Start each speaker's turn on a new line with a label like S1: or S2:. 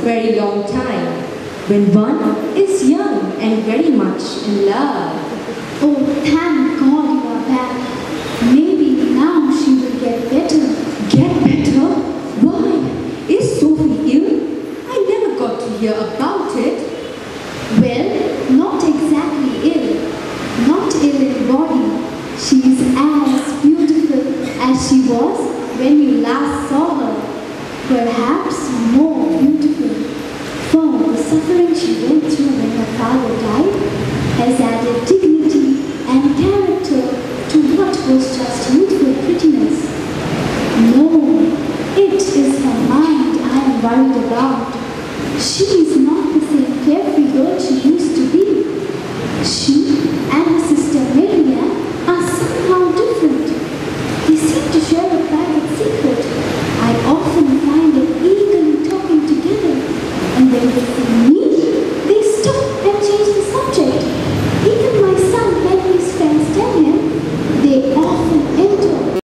S1: very long time, when one is young and very much in love.
S2: Oh, thank God you are back.